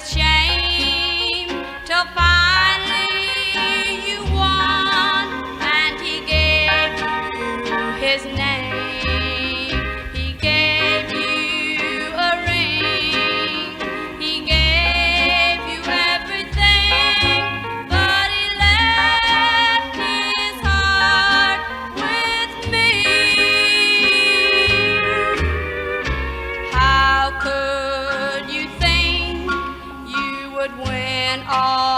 shame till finally you won and he gave you his name. All?